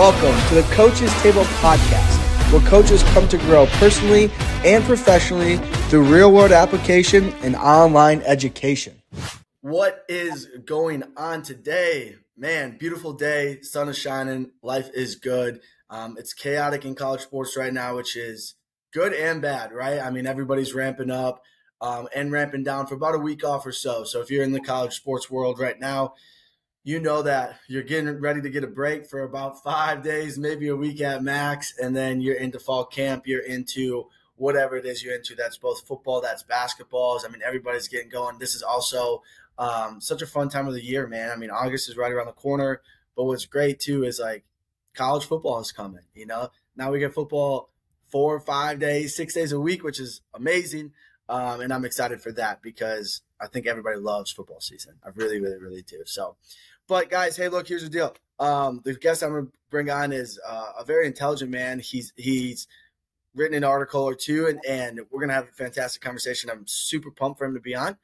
Welcome to the Coaches Table Podcast, where coaches come to grow personally and professionally through real world application and online education. What is going on today? Man, beautiful day, sun is shining, life is good. Um, it's chaotic in college sports right now, which is good and bad, right? I mean, everybody's ramping up um, and ramping down for about a week off or so. So if you're in the college sports world right now, you know that you're getting ready to get a break for about five days, maybe a week at max, and then you're into fall camp. You're into whatever it is you're into. That's both football, that's basketballs. I mean, everybody's getting going. This is also um, such a fun time of the year, man. I mean, August is right around the corner. But what's great too is like college football is coming. You know, now we get football four, five days, six days a week, which is amazing. Um, and I'm excited for that because I think everybody loves football season. I really, really, really do. So, but guys, hey, look, here's the deal. Um, the guest I'm gonna bring on is uh, a very intelligent man. He's he's written an article or two, and and we're gonna have a fantastic conversation. I'm super pumped for him to be on.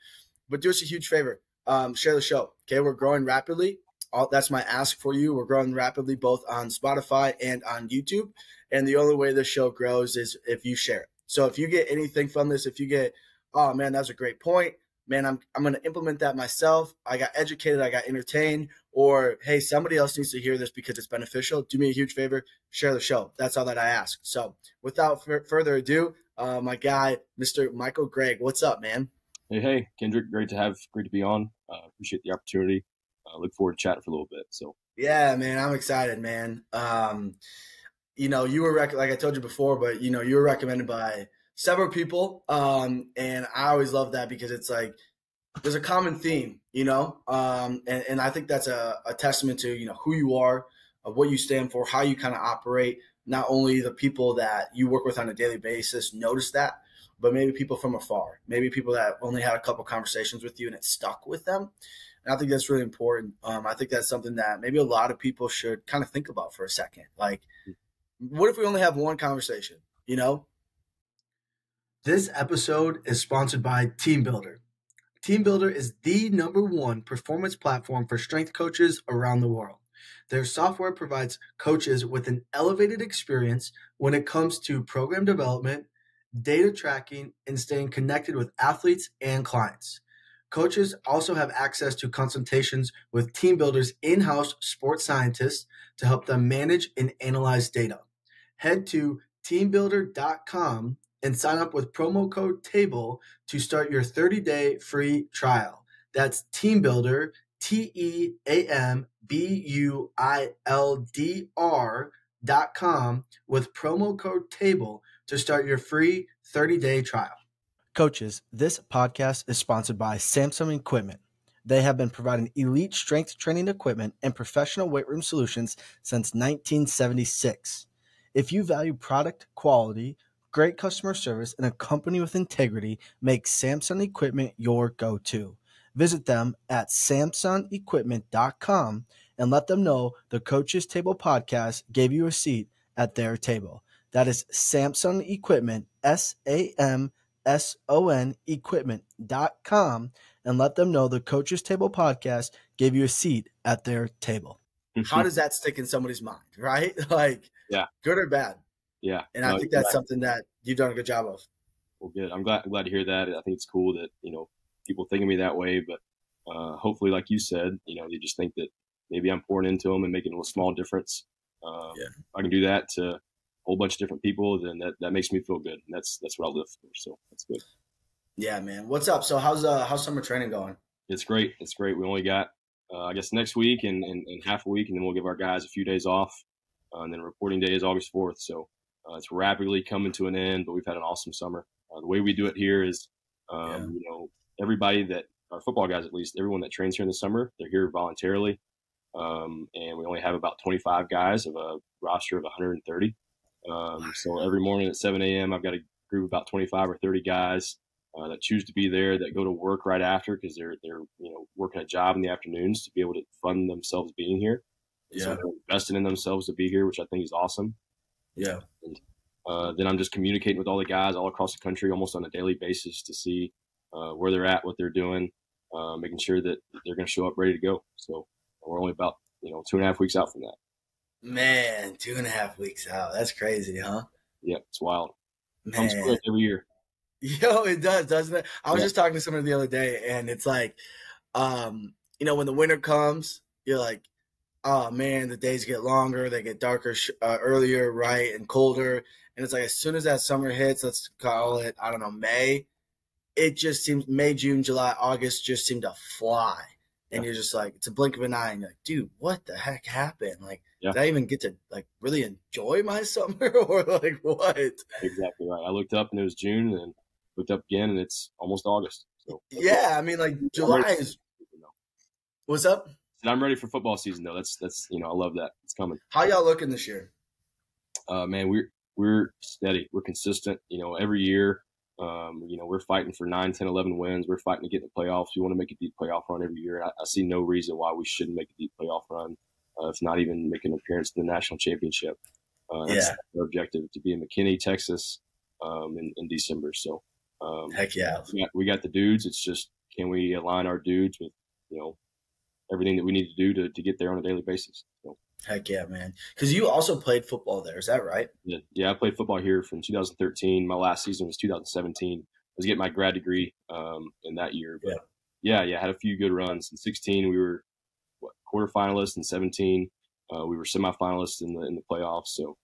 But do us a huge favor, um, share the show. Okay, we're growing rapidly. All, that's my ask for you. We're growing rapidly both on Spotify and on YouTube. And the only way this show grows is if you share it. So if you get anything from this, if you get, oh man, that's a great point man, I'm I'm gonna implement that myself. I got educated, I got entertained, or hey, somebody else needs to hear this because it's beneficial. Do me a huge favor, share the show. That's all that I ask. So without further ado, uh, my guy, Mr. Michael Gragg, what's up, man? Hey, hey, Kendrick, great to have, great to be on. Uh, appreciate the opportunity. Uh, look forward to chatting for a little bit. So yeah, man, I'm excited, man. Um, you know, you were rec- like I told you before, but you know, you were recommended by several people. Um, and I always love that because it's like there's a common theme, you know, um, and, and I think that's a, a testament to, you know, who you are, what you stand for, how you kind of operate. Not only the people that you work with on a daily basis notice that, but maybe people from afar, maybe people that only had a couple conversations with you and it stuck with them. And I think that's really important. Um, I think that's something that maybe a lot of people should kind of think about for a second. Like, what if we only have one conversation? You know, this episode is sponsored by TeamBuildr. TeamBuildr is the number one performance platform for strength coaches around the world. Their software provides coaches with an elevated experience when it comes to program development, data tracking, and staying connected with athletes and clients. Coaches also have access to consultations with TeamBuildr's in house sports scientists to help them manage and analyze data. Head to teambuildr.com and sign up with promo code TABLE to start your 30 day free trial. That's TeamBuildr, T E A M B U I L D R dot com with promo code TABLE to start your free 30 day trial. Coaches, this podcast is sponsored by Samson Equipment. They have been providing elite strength training equipment and professional weight room solutions since 1976. If you value product quality, great customer service, and a company with integrity makes Samson Equipment your go to. Visit them at SamsonEquipment.com and let them know the Coaches Table podcast gave you a seat at their table. That is Samson Equipment, S A M S O N equipment.com, and let them know the Coaches Table podcast gave you a seat at their table. How does that stick in somebody's mind, right? Like, yeah, good or bad? Yeah, and I think that's something that you've done a good job of. Well, good. I'm glad. I'm glad to hear that. I think it's cool that you know people think of me that way. But uh, hopefully, like you said, you know, they just think that maybe I'm pouring into them and making a little small difference. Um, yeah. If I can do that to a whole bunch of different people, then that, that makes me feel good. And that's that's what I live for. So that's good. Yeah, man. What's up? So how's uh how's summer training going? It's great. It's great. We only got uh, I guess next week and, and, and, half a week, and then we'll give our guys a few days off. Uh, and then reporting day is August 4th. So uh, it's rapidly coming to an end, but we've had an awesome summer. Uh, the way we do it here is, um, yeah. you know, everybody that our football guys, at least everyone that trains here in the summer, they're here voluntarily. Um, and we only have about 25 guys of a roster of 130. Um, so every morning at 7 a.m., I've got a group of about 25 or 30 guys uh, that choose to be there, that go to work right after because they're they're you know working a job in the afternoons to be able to fund themselves being here. Yeah. So they're investing in themselves to be here, which I think is awesome. Yeah. And, uh, then I'm just communicating with all the guys all across the country almost on a daily basis to see uh, where they're at, what they're doing, uh, making sure that they're going to show up ready to go. So we're only about you know two and a half weeks out from that. Man, two and a half weeks out. That's crazy, huh? Yeah, it's wild. Comes quick every year. Yo, it does, doesn't it? I was yeah. just talking to someone the other day, and it's like, um, you know, when the winter comes, you're like, oh man, the days get longer, they get darker uh, earlier, right, and colder. And it's like as soon as that summer hits, let's call it, I don't know, May. It just seems May, June, July, August just seem to fly, and yeah. you're just like, it's a blink of an eye, and you're like, dude, what the heck happened? Like, yeah. did I even get to like really enjoy my summer, or like what? Exactly right. I looked up and it was June, and looked up again, and it's almost August. So yeah, I mean, like July is. What's up? I'm ready for football season though. That's that's you know I love that. It's coming. How y'all looking this year? Uh, man, we're we're steady. We're consistent. You know, every year, um, you know, we're fighting for 9, 10, 11 wins. We're fighting to get in the playoffs. We want to make a deep playoff run every year. I, I see no reason why we shouldn't make a deep playoff run. Uh, if not even make an appearance in the national championship. Uh, that's yeah. our objective to be in McKinney, Texas, um, in, in December. So, um, heck yeah, we got, we got the dudes. It's just can we align our dudes with you know everything that we need to do to, to get there on a daily basis. So. Heck yeah, man! Because you also played football there, is that right? Yeah, yeah. I played football here from 2013. My last season was 2017. I was getting my grad degree um, in that year. But yeah. yeah, yeah, had a few good runs. In 16, we were what, quarterfinalists. In 17, uh, we were semifinalists in the in the playoffs. So,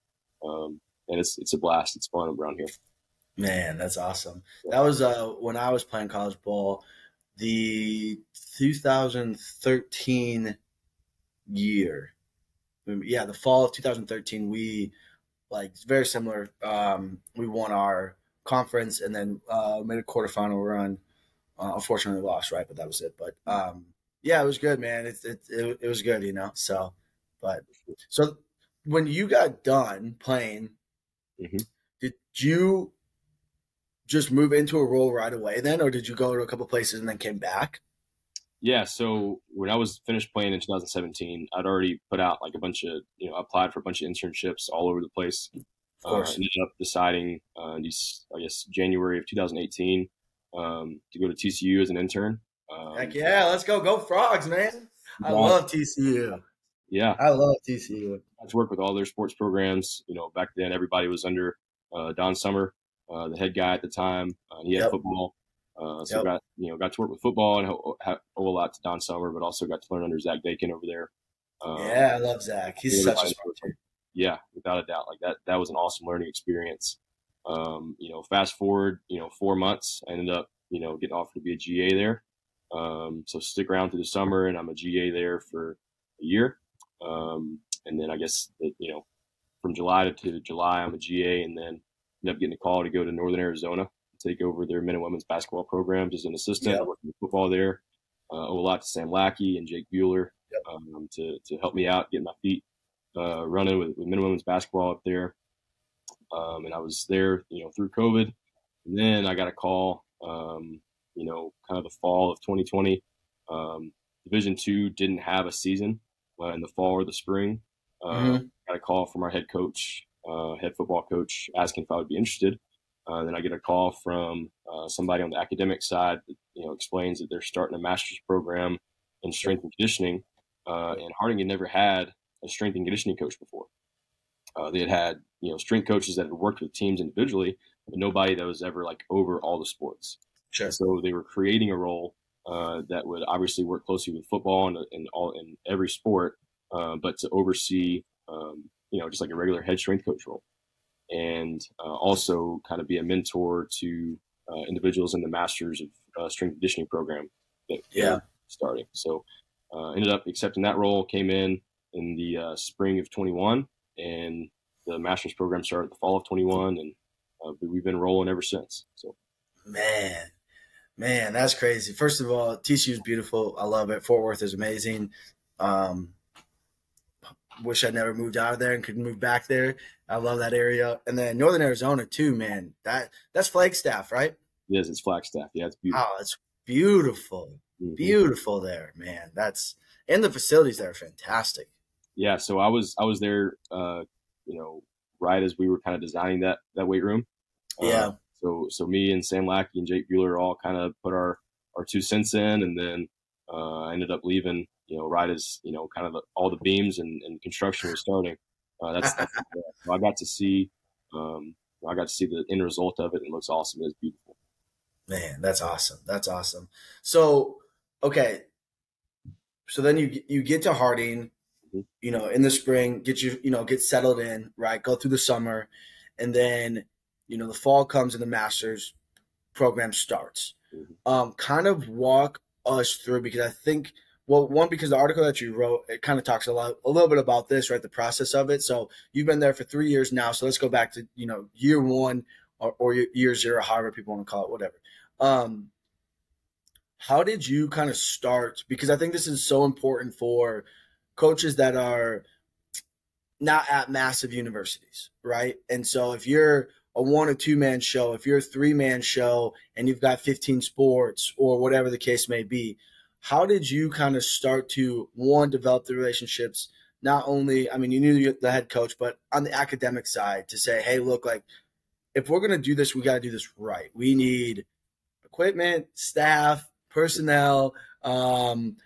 um, and it's it's a blast. It's fun around here. Man, that's awesome. That was uh, when I was playing college ball the 2013 year. Yeah, the fall of 2013, we like very similar. Um, we won our conference and then uh, made a quarterfinal run. Uh, unfortunately, lost, right? But that was it. But um, yeah, it was good, man. It, it, it, it was good, you know. So, but so when you got done playing, mm-hmm. did you just move into a role right away then, or did you go to a couple places and then came back? Yeah, so when I was finished playing in 2017, I'd already put out like a bunch of, you know, applied for a bunch of internships all over the place. Of course. Uh, ended up deciding, uh, these, I guess, January of 2018 um, to go to TCU as an intern. Um, Heck yeah, let's go. Go Frogs, man. I love TCU. Yeah. I love TCU. I to work with all their sports programs. You know, back then everybody was under uh, Don Summer, uh, the head guy at the time. Uh, he had yep. football, uh, so yep. got you know got to work with football and owe, owe a lot to Don Summer, but also got to learn under Zach Dechant over there. Um, yeah, I love Zach. He's such a smart Yeah, without a doubt. Like that, that was an awesome learning experience. Um, you know, fast forward, you know, four months, I ended up, you know, getting offered to be a GA there. Um, so stick around through the summer, and I'm a GA there for a year. Um, and then I guess that, you know, from July to, to July, I'm a GA, and then ended up getting a call to go to Northern Arizona to take over their men and women's basketball programs as an assistant. Yeah. working football there. Uh, owe a lot to Sam Lackey and Jake Bueller yep. um, to, to help me out, get my feet uh, running with, with men and women's basketball up there. Um, and I was there, you know, through COVID. And then I got a call, um, you know, kind of the fall of 2020. Um, Division two didn't have a season uh, in the fall or the spring. Uh, mm-hmm. Got a call from our head coach uh, head football coach asking if I would be interested. Uh, then I get a call from uh, somebody on the academic side that you know explains that they're starting a master's program in strength and conditioning. Uh, and Harding had never had a strength and conditioning coach before. Uh, they had had you know strength coaches that had worked with teams individually, but nobody that was ever like over all the sports. Sure. So they were creating a role uh, that would obviously work closely with football and, and all in every sport, but to oversee um, you know, just like a regular head strength coach role. And uh, also kind of be a mentor to uh, individuals in the Masters of uh, Strength Conditioning program that yeah starting. So uh, ended up accepting that role. Came in in the uh, spring of 21, and the Masters program started the fall of 21, and uh, we've been rolling ever since. So man, man, that's crazy. First of all, TCU is beautiful. I love it. Fort Worth is amazing. Um, wish I never moved out of there and could move back there. I love that area. And then Northern Arizona too, man. That that's Flagstaff, right? Yes, it's Flagstaff. Yeah, it's beautiful. Oh, it's beautiful. Mm-hmm. Beautiful there, man. That's and the facilities there are fantastic. Yeah, so I was I was there uh, you know, right as we were kind of designing that that weight room. Uh, yeah. So so me and Sam Lackey and Jake Bueller all kind of put our our two cents in and then uh, I ended up leaving you know, right as you know, kind of the, all the beams and, and, construction was starting. Uh, that's, that's so I got to see, um, I got to see the end result of it. It looks awesome. It's beautiful. Man, that's awesome. That's awesome. So, okay, so then you you get to Harding, mm-hmm. you know, in the spring, get you you know get settled in, right? Go through the summer, and then you know the fall comes and the Masters program starts. Mm-hmm. Um, kind of walk us through because I think well, one because the article that you wrote it kind of talks a lot, a little bit about this, right? The process of it. So you've been there for three years now. So let's go back to you know year one or, or year zero, however people want to call it, whatever. Um, how did you kind of start? Because I think this is so important for coaches that are not at massive universities, right? And so if you're a one or two man show, if you're a three man show and you've got 15 sports or whatever the case may be, how did you kind of start to one develop the relationships? Not only, I mean, you knew the head coach, but on the academic side to say, hey, look, like if we're going to do this, we got to do this right. We need equipment, staff, personnel, um,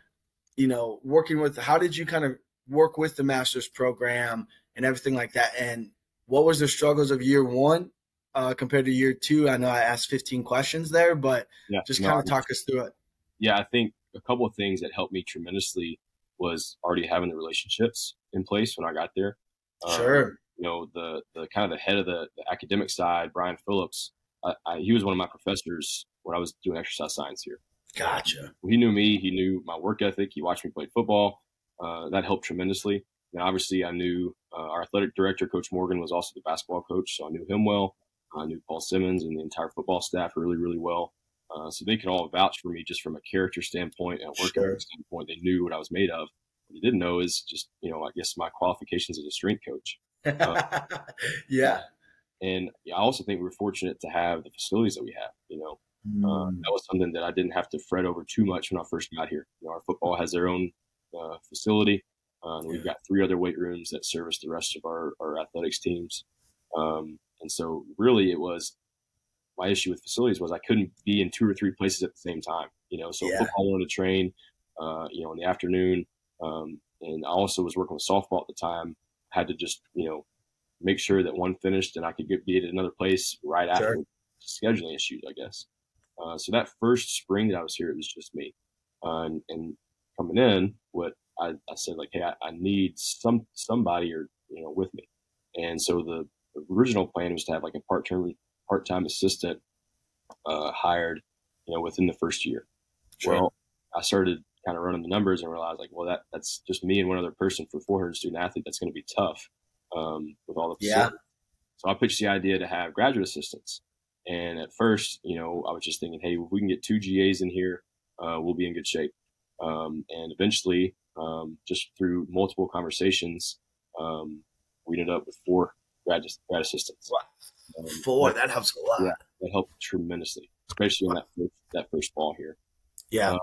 you know, working with how did you kind of work with the master's program and everything like that? And what was the struggles of year one uh, compared to year two? I know I asked 15 questions there, but yeah, just no, kind of talk us through it. Yeah, I think a couple of things that helped me tremendously was already having the relationships in place when I got there. Um, sure. You know, the, the kind of the head of the, the academic side, Brian Phillips, I, I, he was one of my professors when I was doing exercise science here. Gotcha. He knew me. He knew my work ethic. He watched me play football. Uh, that helped tremendously. And obviously, I knew uh, our athletic director, Coach Morgan, was also the basketball coach, so I knew him well. I knew Paul Simmons and the entire football staff really, really well. Uh, so they could all vouch for me just from a character standpoint and a work sure. standpoint. They knew what I was made of. What they didn't know is just, you know, I guess my qualifications as a strength coach. Uh, yeah. And I also think we were fortunate to have the facilities that we have. You know, uh, mm. that was something that I didn't have to fret over too much when I first got here. You know, our football has their own uh, facility. Uh, and we've got three other weight rooms that service the rest of our, our athletics teams. Um, and so really it was my issue with facilities was I couldn't be in two or three places at the same time, you know, so yeah. football wanted to train, uh, you know, in the afternoon. Um, and I also was working with softball at the time, had to just, you know, make sure that one finished and I could get, be at another place right after sure. scheduling issues, I guess. Uh, so that first spring that I was here, it was just me. Uh, and, and, coming in, what I, I said, like, hey, I, I, need some somebody or you know with me. And so the, original plan was to have like a part time part time assistant uh, hired, you know, within the first year. Sure. Well, I started kind of running the numbers and realized like, well, that that's just me and one other person for 400 student athlete. That's going to be tough um, with all the facilities. yeah. So I pitched the idea to have graduate assistants. And at first, you know, I was just thinking, hey, if we can get two GAs in here, uh, we'll be in good shape. Um, and eventually, um, just through multiple conversations, um, we ended up with four grad, grad assistants. Wow. Um, four, that, that, helps a lot. Yeah, that helped tremendously, especially on that first, that first fall here. Yeah. Um,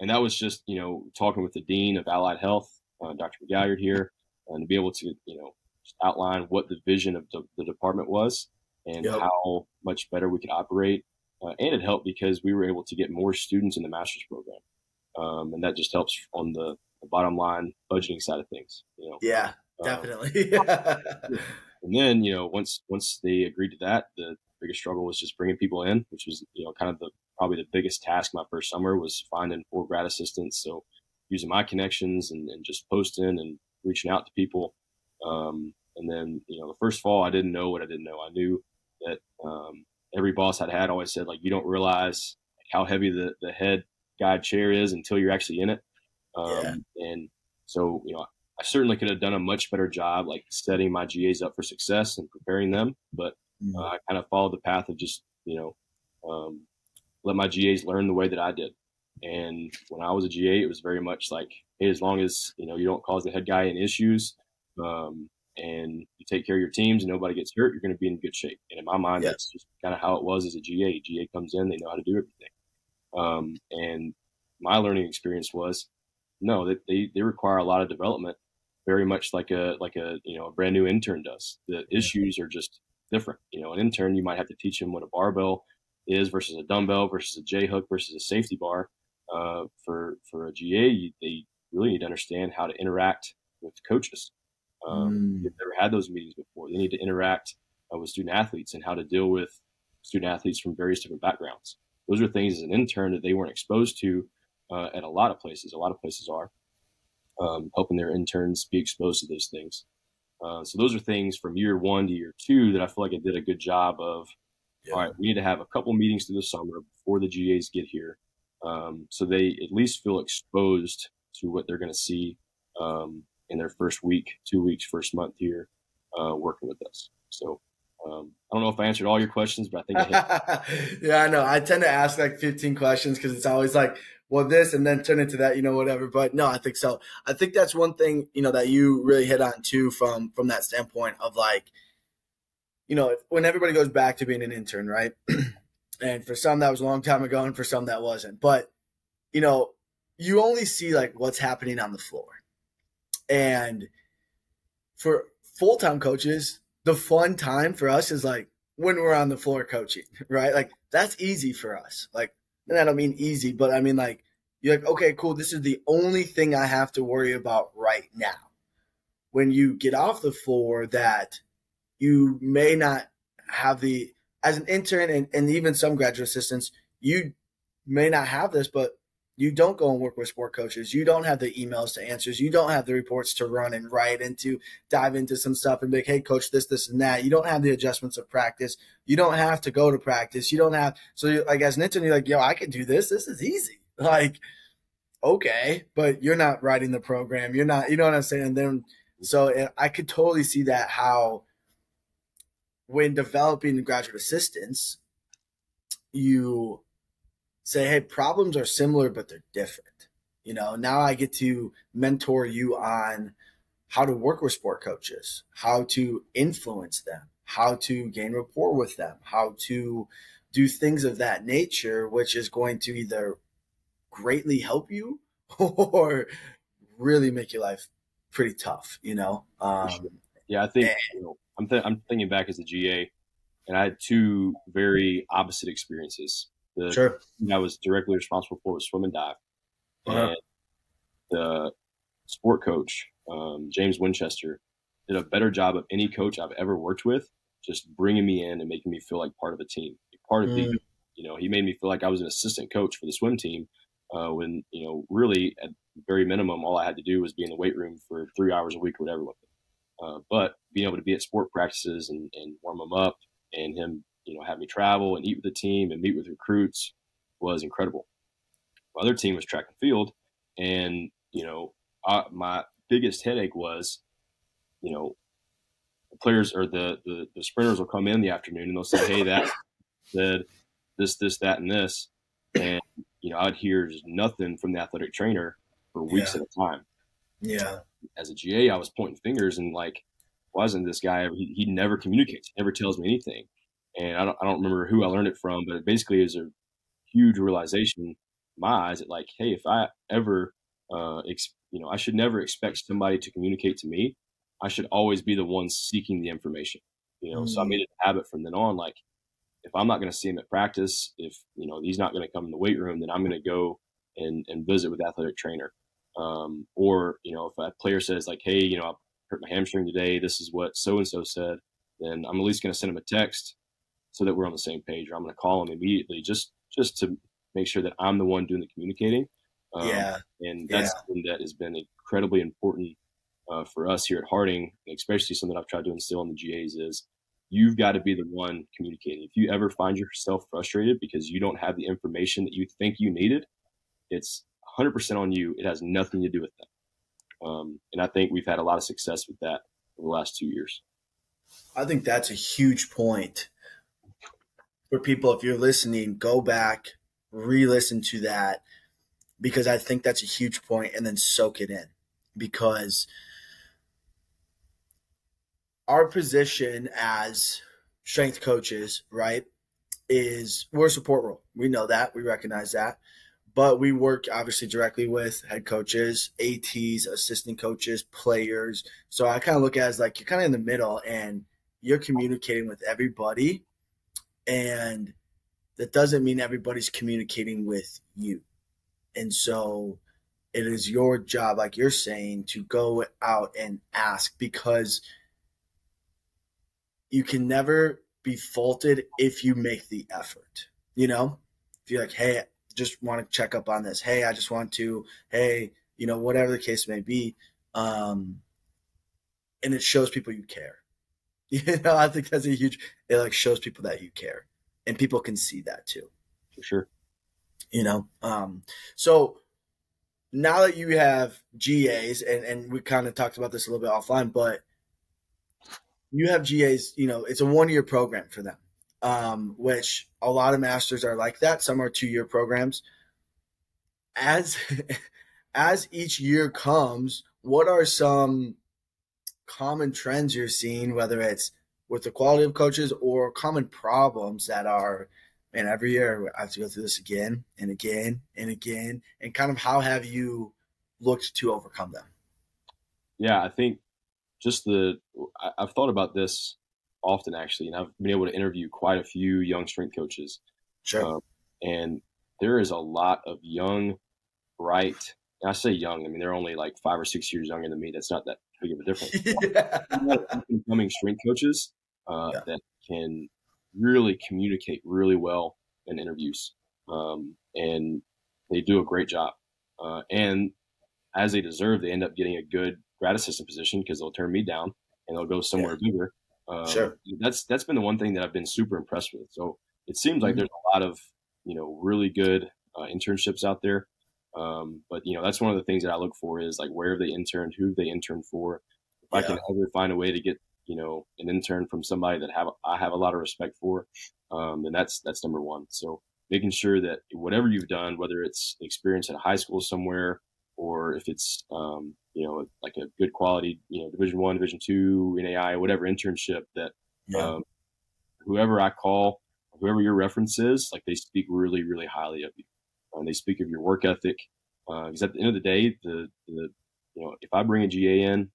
and that was just, you know, talking with the dean of allied health, uh, Dr. McGalliard here, and to be able to, you know, outline what the vision of the, the department was and yep. how much better we could operate. Uh, and it helped because we were able to get more students in the master's program. Um, and that just helps on the, the, bottom line budgeting side of things. You know? Yeah, um, definitely. and then, you know, once, once they agreed to that, the biggest struggle was just bringing people in, which was, you know, kind of the, probably the biggest task my first summer was finding four grad assistants. So using my connections and, and just posting and reaching out to people. Um, and then, you know, the first fall, I didn't know what I didn't know. I knew that um, every boss I'd had always said, like, you don't realize how heavy the, the head guide chair is until you're actually in it. Um, yeah. And so, you know, I certainly could have done a much better job, like setting my GAs up for success and preparing them. But mm-hmm. uh, I kind of followed the path of just, you know, um, let my GAs learn the way that I did. And when I was a GA, it was very much like, hey, as long as you know you don't cause the head guy any issues, um, and you take care of your teams and nobody gets hurt, you're going to be in good shape. And in my mind, yeah. that's just kind of how it was as a GA. GA comes in, they know how to do everything. Um, and my learning experience was no, they, they, they require a lot of development, very much like a like a you know a brand new intern does. The issues are just different. You know, an intern you might have to teach them what a barbell is versus a dumbbell versus a J hook versus a safety bar. Uh, for for a GA, you, they really need to understand how to interact with coaches Um, mm. They've never had those meetings before. They need to interact uh, with student athletes and how to deal with student athletes from various different backgrounds. Those are things as an intern that they weren't exposed to uh, at a lot of places. A lot of places are um, helping their interns be exposed to those things. Uh, so those are things from year one to year two that I feel like I did a good job of. Yeah. All right, we need to have a couple meetings through the summer before the GAs get here, um, so they at least feel exposed to what they're going to see um, in their first week, two weeks, first month here, uh, working with us. So um, I don't know if I answered all your questions, but I think I yeah, I know. I tend to ask like 15 questions because it's always like, well, this and then turn into that, you know, whatever. But no, I think so. I think that's one thing, you know, that you really hit on too from from that standpoint of like, you know, when everybody goes back to being an intern, right? and for some that was a long time ago, and for some that wasn't. But you know, you only see like what's happening on the floor, and for full time coaches, the fun time for us is like when we're on the floor coaching, right? Like that's easy for us. Like, and I don't mean easy, but I mean like you're like, okay, cool. This is the only thing I have to worry about right now. When you get off the floor, that you may not have the as an intern and, and even some graduate assistants, you may not have this, but you don't go and work with sport coaches. You don't have the emails to answers. You don't have the reports to run and write and to dive into some stuff and be like, hey, coach, this, this, and that. You don't have the adjustments of practice. You don't have to go to practice. You don't have, so like as an intern, you're like, yo, I can do this. This is easy. Like, okay, but you're not writing the program. You're not, you know what I'm saying? And then, so I could totally see that how when developing graduate assistants, you say, hey, problems are similar, but they're different. You know, now I get to mentor you on how to work with sport coaches, how to influence them, how to gain rapport with them, how to do things of that nature, which is going to either greatly help you or really make your life pretty tough, you know? Um, yeah, I think, and, you know, I'm, th- I'm thinking back as a GA and I had two very opposite experiences. The sure. I was directly responsible for was swim and dive. Uh-huh. And the sport coach, um, James Winchester, did a better job of any coach I've ever worked with, just bringing me in and making me feel like part of a team, part of mm. the. You know, he made me feel like I was an assistant coach for the swim team. Uh, when you know, really at very minimum, all I had to do was be in the weight room for three hours a week, or whatever. Uh, but being able to be at sport practices and, and warm them up, and him you know, have me travel and eat with the team and meet with recruits was incredible. My other team was track and field, and you know, I, my biggest headache was, you know, the players or the, the the sprinters will come in the afternoon and they'll say, "Hey, that said this, this, that, and this," and you know, I'd hear just nothing from the athletic trainer for weeks yeah. at a time. Yeah. As a GA, I was pointing fingers and like, why isn't this guy? He, he never communicates. He never tells me anything and I don't, I don't remember who I learned it from, but it basically is a huge realization in my eyes that like, hey, if I ever, uh, ex- you know, I should never expect somebody to communicate to me. I should always be the one seeking the information, you know. Mm-hmm. So I mm. made it a habit from then on. Like, if I'm not going to see him at practice, if you know he's not going to come in the weight room, then I'm going to go and and visit with athletic trainer. Um, or you know, if a player says like, hey, you know, I hurt my hamstring today. This is what so and so said. Then I'm at least going to send him a text so that we're on the same page. Or I'm going to call him immediately just just to make sure that I'm the one doing the communicating. Um, yeah, and that's yeah. something that has been incredibly important uh, for us here at Harding, especially something I've tried to instill in the GAs is you've got to be the one communicating. If you ever find yourself frustrated because you don't have the information that you think you needed, it's 100% on you. It has nothing to do with them. Um, and I think we've had a lot of success with that over the last two years. I think that's a huge point for people, if you're listening, go back, re listen to that because I think that's a huge point and then soak it in because our position as strength coaches, right, is we're a support role. We know that, we recognize that. But we work obviously directly with head coaches, ATs, assistant coaches, players. So I kind of look at it as like you're kind of in the middle and you're communicating with everybody and that doesn't mean everybody's communicating with you. And so it is your job, like you're saying, to go out and ask because you can never be faulted if you make the effort. You know, if you're like, hey, just want to check up on this. Hey, I just want to, hey, you know, whatever the case may be. Um, and it shows people you care. You know, I think that's a huge, it like shows people that you care and people can see that too. For sure. You know, um, so now that you have GAs and, and we kind of talked about this a little bit offline, but you have GAs, you know, it's a one year program for them, um, which a lot of masters are like that. Some are two year programs. As as each year comes, what are some common trends you're seeing, whether it's with the quality of coaches or common problems that are, man, every year I have to go through this again and again and again, and kind of how have you looked to overcome them? Yeah, I think just the I, have thought about this often actually, and I've been able to interview quite a few young strength coaches. Sure. Um, and there is a lot of young, bright. And I say young. I mean they're only like five or six years younger than me. That's not that big of a difference. Incoming strength coaches uh, yeah. that can really communicate really well in interviews, um, and they do a great job. Uh, and as they deserve, they end up getting a good grad assistant position because they'll turn me down and they'll go somewhere yeah. bigger. Um, sure. That's that's been the one thing that I've been super impressed with. So it seems like mm-hmm. there's a lot of you know really good uh, internships out there. Um, but you know that's one of the things that I look for is like where have they interned, who have they interned for. If yeah. I can ever find a way to get you know an intern from somebody that have I have a lot of respect for, um, then that's that's number one. So making sure that whatever you've done, whether it's experience at a high school somewhere or if it's um, you know like a good quality you know division one division two NAI whatever internship that yeah. um, whoever I call whoever your reference is like they speak really really highly of you and they speak of your work ethic because uh, at the end of the day the, the you know if I bring a GA in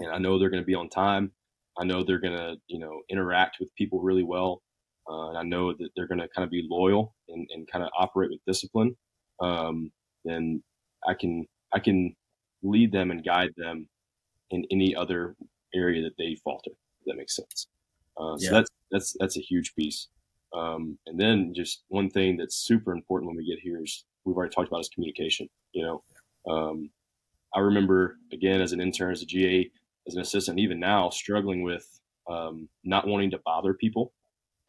and I know they're going to be on time I know they're going to you know interact with people really well uh, and I know that they're going to kind of be loyal and, and kind of operate with discipline um, then I can I can lead them and guide them in any other area that they falter. If that makes sense. Uh, so that's that's that's a huge piece. Um, and then just one thing that's super important when we get here is we've already talked about is communication. You know, um, I remember again as an intern, as a GA, as an assistant, even now struggling with um, not wanting to bother people.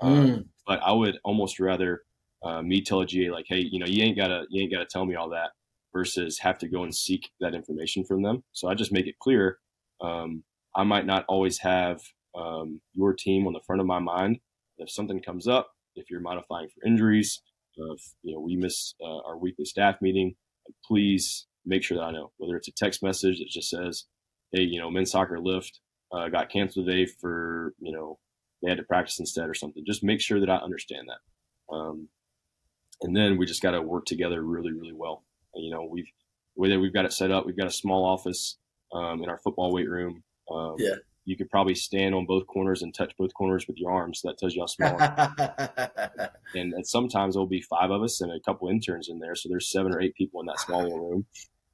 Mm. but I would almost rather uh, me tell a GA like, hey, you know, you ain't gotta you ain't gotta tell me all that versus have to go and seek that information from them. So I just make it clear. Um, I might not always have um, your team on the front of my mind. If something comes up, if you're modifying for injuries, if you know we miss uh, our weekly staff meeting, please make sure that I know. Whether it's a text message that just says, "Hey, you know, men's soccer lift uh, got canceled today for you know they had to practice instead or something." Just make sure that I understand that. Um, and then we just got to work together really, really well. You know, we've whether we've got it set up, we've got a small office um, in our football weight room. Um, yeah. You could probably stand on both corners and touch both corners with your arms. So that tells you how small. and, and, sometimes there'll be five of us and a couple interns in there. So there's seven or eight people in that small little room.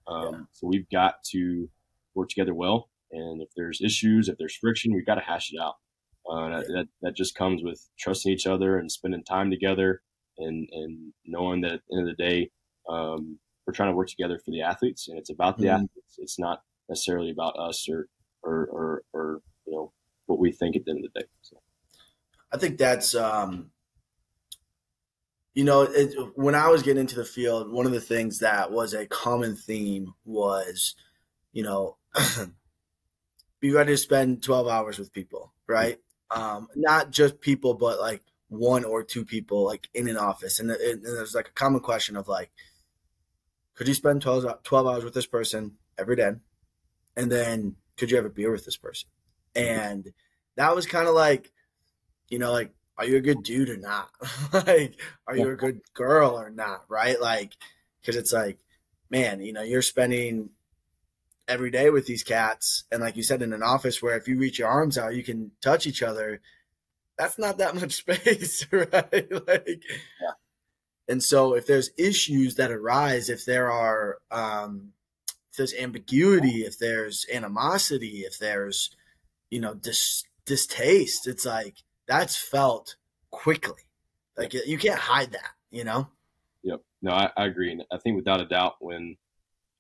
Um, yeah. So we've got to work together well. And if there's issues, if there's friction, we've got to hash it out. Uh, that, that, that just comes with trusting each other and spending time together and, and knowing that at the end of the day, um, we're trying to work together for the athletes, and it's about the mm-hmm. athletes. It's not necessarily about us or, or or or you know what we think at the end of the day. So. I think that's um, you know it, when I was getting into the field, one of the things that was a common theme was you know be ready to spend 12 hours with people, right? Um, not just people, but like one or two people like in an office. And, and, there's like a common question of like, could you spend 12, 12 hours with this person every day? And then could you have a beer with this person? And that was kind of like, you know, like, are you a good dude or not? like, are you a good girl or not? Right? Like, because it's like, man, you know, you're spending every day with these cats. And like you said, in an office where if you reach your arms out, you can touch each other. That's not that much space, right? like, yeah. And so if there's issues that arise, if there are, um, there's ambiguity, if there's animosity, if there's, you know, dis- distaste, it's like that's felt quickly. Like you can't hide that, you know? Yep. No, I, I agree. And I think without a doubt, when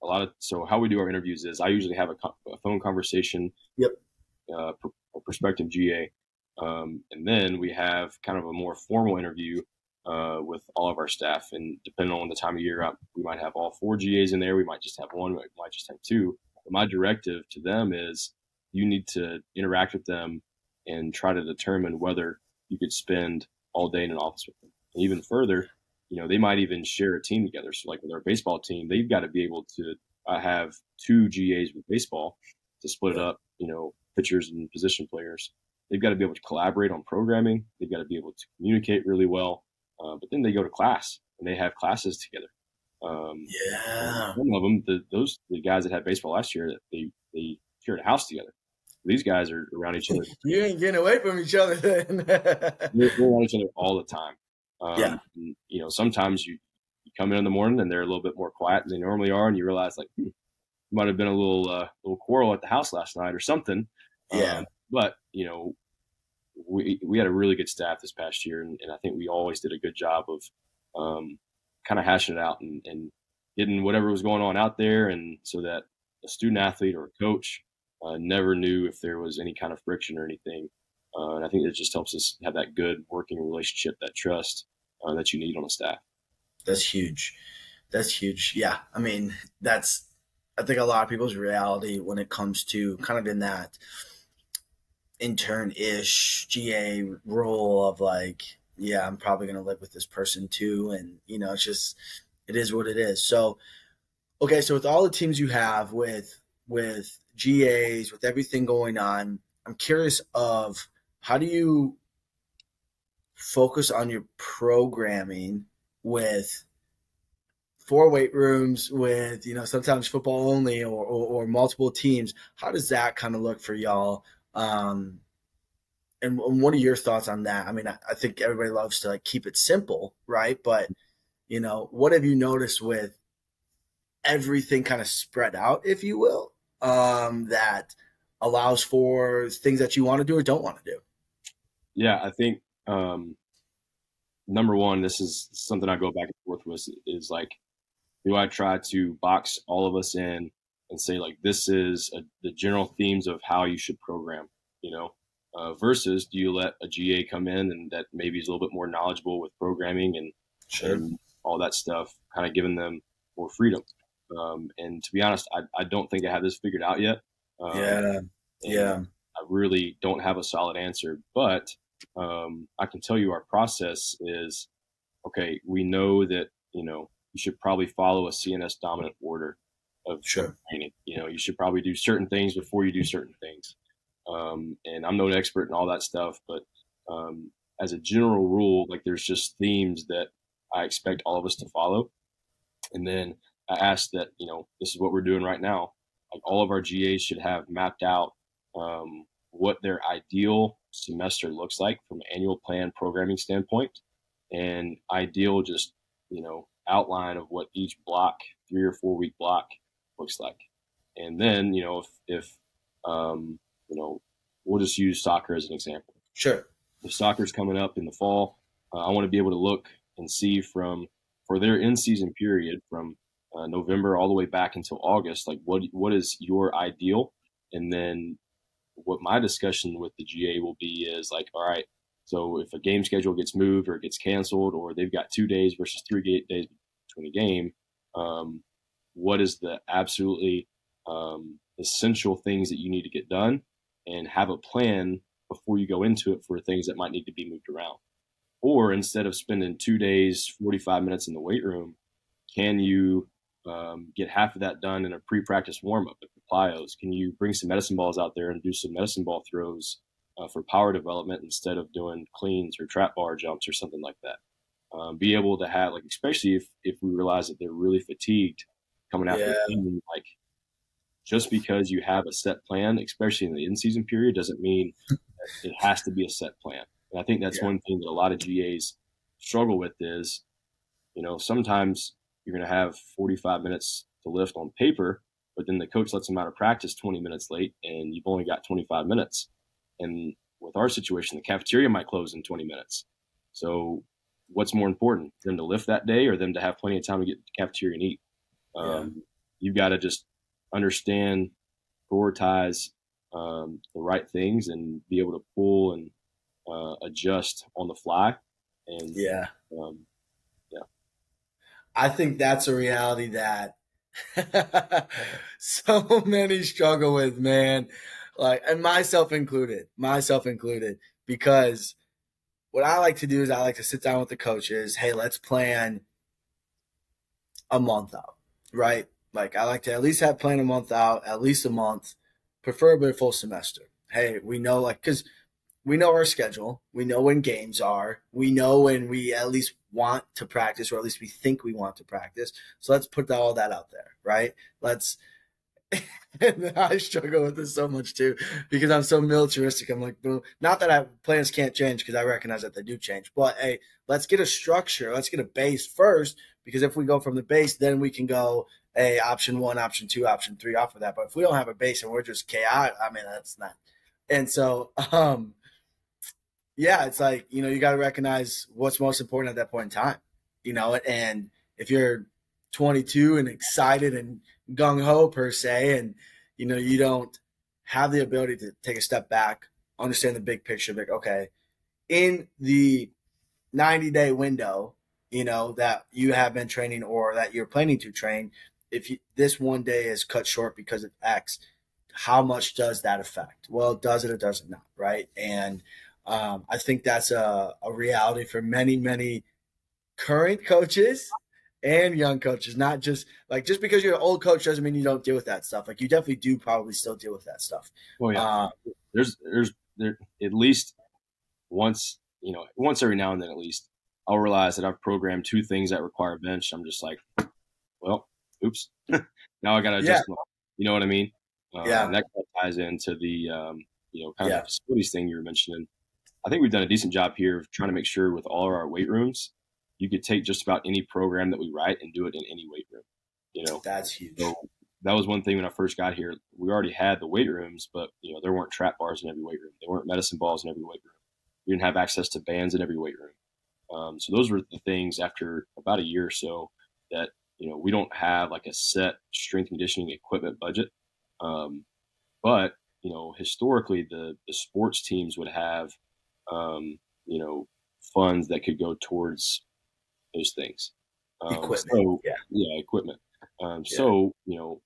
a lot of, so how we do our interviews is I usually have a, a phone conversation. Yep. Uh, a prospective GA. Um, and then we have kind of a more formal interview uh, with all of our staff. And depending on the time of year, we might have all four GAs in there. We might just have one. We might just have two. But my directive to them is you need to interact with them and try to determine whether you could spend all day in an office with them. And even further, you know, they might even share a team together. So, like with our baseball team, they've got to be able to uh, have two GAs with baseball to split it up, you know, pitchers and position players. They've got to be able to collaborate on programming. They've got to be able to communicate really well. Uh, but then they go to class and they have classes together. Um, yeah. One of them, the, those the guys that had baseball last year, they they shared a house together. These guys are around each other. you ain't getting away from each other then. they're, around each other all the time. Um, yeah. And, you know, sometimes you, you come in in the morning and they're a little bit more quiet than they normally are, and you realize like hmm, might have been a little uh, little quarrel at the house last night or something. Yeah. Um, but you know, we we had a really good staff this past year, and, and I think we always did a good job of um, kind of hashing it out and, and getting whatever was going on out there, and so that a student athlete or a coach uh, never knew if there was any kind of friction or anything. Uh, and I think it just helps us have that good working relationship, that trust uh, that you need on a staff. That's huge. That's huge. Yeah. I mean, that's, I think a lot of people's reality when it comes to kind of in that intern ish GA role of like, yeah, I'm probably going to live with this person too. And, you know, it's just, it is what it is. So, okay. So with all the teams you have with, with GAs, with everything going on, I'm curious of how do you focus on your programming with four weight rooms with you know sometimes football only or, or, or multiple teams how does that kind of look for y'all um, and, what are your thoughts on that? I mean, I, I, think everybody loves to like keep it simple, right? But you know, what have you noticed with everything kind of spread out, if you will, um, that allows for things that you want to do or don't want to do? Yeah, I think um, number one, this is something I go back and forth with is like, do I try to box all of us in and say like this is a, the general themes of how you should program you know? Uh, versus do you let a ga come in and that maybe is a little bit more knowledgeable with programming and, sure. and all that stuff kind of giving them more freedom? Um, and to be honest I, I don't think i have this figured out yet. Um, yeah. yeah. I really don't have a solid answer but um, i can tell you our process is okay we know that you know you should probably follow a cns dominant order of sure. training. You know, you should probably do certain things before you do certain things. Um, and I'm no expert in all that stuff, but um, as a general rule, like there's just themes that I expect all of us to follow. And then I ask that, you know, this is what we're doing right now. Like all of our GAs should have mapped out um, what their ideal semester looks like from an annual plan programming standpoint and ideal just, you know, outline of what each block, three or four week block looks like. And then, you know, if, if um, you know, we'll just use soccer as an example. Sure. If soccer's coming up in the fall, uh, I want to be able to look and see from for their in season period from uh, November all the way back until August, like what what is your ideal, and then what my discussion with the GA will be is like, all right, so if a game schedule gets moved or it gets canceled, or they've got two days versus three days between a game, um, what is the absolutely um, essential things that you need to get done and have a plan before you go into it for things that might need to be moved around. Or instead of spending two days, 45 minutes in the weight room, can you um, get half of that done in a pre practice warm up at the plyos? Can you bring some medicine balls out there and do some medicine ball throws uh, for power development instead of doing cleans or trap bar jumps or something like that? Um, be able to have, like, especially if, if we realize that they're really fatigued coming after yeah. Like just because you have a set plan, especially in the in season period, doesn't mean it has to be a set plan. And I think that's yeah. one thing that a lot of GAs struggle with is, you know, sometimes you're going to have 45 minutes to lift on paper, but then the coach lets them out of practice 20 minutes late and you've only got 25 minutes. And with our situation, the cafeteria might close in 20 minutes. So what's more important, them to lift that day or them to have plenty of time to get to the cafeteria and eat? Um, yeah. You've got to just understand, prioritize um, the right things and be able to pull and uh, adjust on the fly. And yeah, um, yeah, I think that's a reality that so many struggle with, man. Like, and myself included, myself included, because what I like to do is I like to sit down with the coaches. Hey, let's plan a month out, right? Like, I like to at least have plan a month out, at least a month, preferably a full semester. Hey, we know, like, because we know our schedule. We know when games are. We know when we at least want to practice, or at least we think we want to practice. So let's put all that out there, right? Let's. I struggle with this so much too because I'm so militaristic. I'm like, boom. Not that I plans can't change because I recognize that they do change, but hey, let's get a structure. Let's get a base first because if we go from the base, then we can go a option one, option two, option three off of that. But if we don't have a base and we're just chaotic, I mean, that's not. And so, um, yeah, it's like, you know, you got to recognize what's most important at that point in time, you know, and if you're 22 and excited and gung ho per se, and, you know, you don't have the ability to take a step back, understand the big picture, like, okay, in the 90 day window, you know, that you have been training or that you're planning to train, if you, this one day is cut short because of X, how much does that affect? Well, does it or does it not? Right. And, um, I think that's a, a reality for many, many current coaches and young coaches. Not just like just because you're an old coach doesn't mean you don't deal with that stuff. Like you definitely do probably still deal with that stuff. Well, yeah. Uh, there's there's there at least once you know once every now and then at least I'll realize that I've programmed two things that require bench. I'm just like, well, oops, now I got to adjust. Yeah. You know what I mean? Uh, yeah. And that ties into the um, you know kind yeah. of facilities thing you were mentioning. I think we've done a decent job here of trying to make sure with all of our weight rooms, you could take just about any program that we write and do it in any weight room. You know, that's huge. So that was one thing when I first got here. We already had the weight rooms, but you know there weren't trap bars in every weight room. There weren't medicine balls in every weight room. We didn't have access to bands in every weight room. Um, so those were the things after about a year or so that you know we don't have like a set strength conditioning equipment budget. Um, but you know historically the the sports teams would have um, you know, funds that could go towards those things. Um, equipment. So, yeah. Yeah, equipment. Um, yeah. So, you know,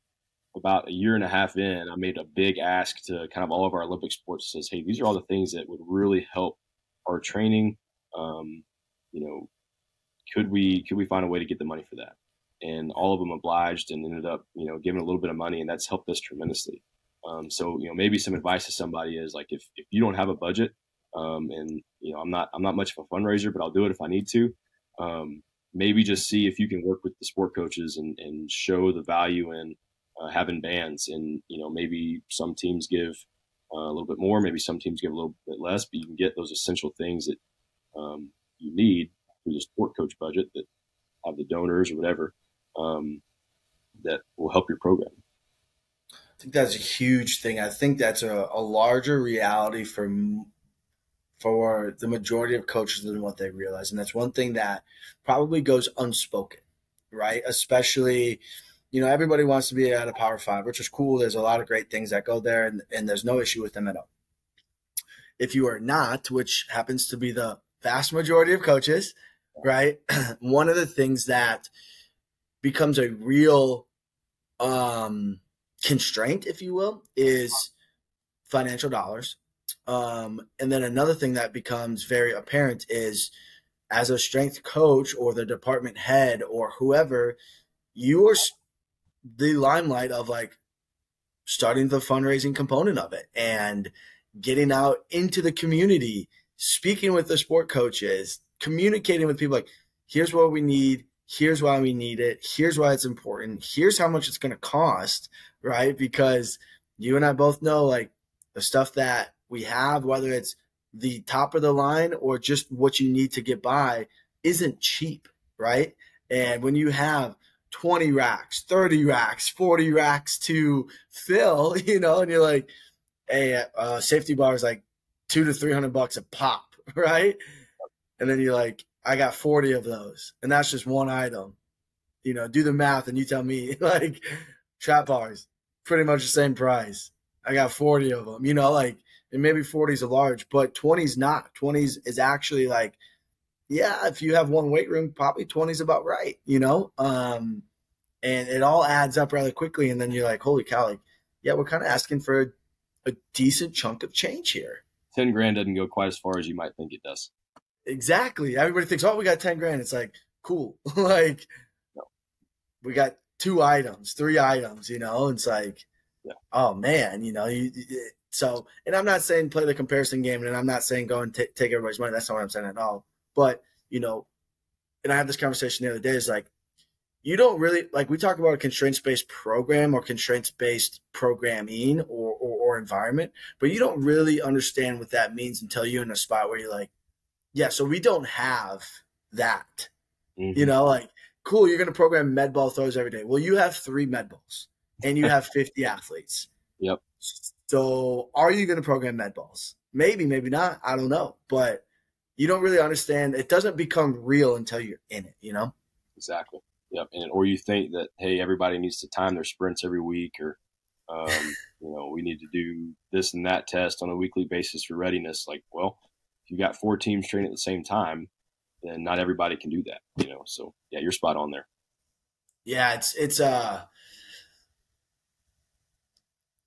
about a year and a half in, I made a big ask to kind of all of our Olympic sports. Says, hey, these are all the things that would really help our training. Um, you know, could we could we find a way to get the money for that? And all of them obliged and ended up, you know, giving a little bit of money, and that's helped us tremendously. Um, so, you know, maybe some advice to somebody is like, if if you don't have a budget, um, and you know, I'm not I'm not much of a fundraiser, but I'll do it if I need to. Um, maybe just see if you can work with the sport coaches and, and show the value in uh, having bands. And you know, maybe some teams give uh, a little bit more, maybe some teams give a little bit less, but you can get those essential things that um, you need through the sport coach budget that have the donors or whatever um, that will help your program. I think that's a huge thing. I think that's a, a larger reality for for the majority of coaches than what they realize. And that's one thing that probably goes unspoken, right? Especially, you know, everybody wants to be at a power five, which is cool. There's a lot of great things that go there, and, and there's no issue with them at all. If you are not, which happens to be the vast majority of coaches, right? one of the things that becomes a real um, constraint, if you will, is financial dollars um, and then another thing that becomes very apparent is as a strength coach or the department head or whoever, you are the limelight of like starting the fundraising component of it and getting out into the community, speaking with the sport coaches, communicating with people like, here's what we need, here's why we need it, here's why it's important, here's how much it's going to cost, right? Because you and I both know like the stuff that we have, whether it's the top of the line or just what you need to get by, isn't cheap, right? And when you have 20 racks, 30 racks, 40 racks to fill, you know, and you're like, hey, uh, safety bar is like two to 300 bucks a pop, right? And then you're like, I got 40 of those, and that's just one item. You know, do the math and you tell me, like, trap bars, pretty much the same price. I got 40 of them, you know, like, and maybe 40 is a large, but 20 is not. 20s is actually like, yeah, if you have one weight room, probably 20 is about right, you know? Um, and it all adds up rather quickly. And then you're like, holy cow, like, yeah, we're kind of asking for a, a decent chunk of change here. 10 grand doesn't go quite as far as you might think it does. Exactly. Everybody thinks, oh, we got 10 grand. It's like, cool. like, no. we got two items, three items, you know? It's like, yeah. oh, man, you know, you, so, and I'm not saying play the comparison game, and I'm not saying go and t- take everybody's money. That's not what I'm saying at all. But, you know, and I had this conversation the other day is like, you don't really like we talk about a constraints based program or constraints based programming or, or, or environment, but you don't really understand what that means until you're in a spot where you're like, yeah, so we don't have that. Mm-hmm. You know, like, cool, you're going to program med ball throws every day. Well, you have three med balls and you have 50 athletes. Yep. So are you going to program med balls? Maybe, maybe not. I don't know. But you don't really understand. It doesn't become real until you're in it, you know? Exactly. Yep. And, or you think that, hey, everybody needs to time their sprints every week or, um, you know, we need to do this and that test on a weekly basis for readiness. Like, well, if you got four teams training at the same time, then not everybody can do that, you know? So yeah, you're spot on there. Yeah. It's, it's, uh,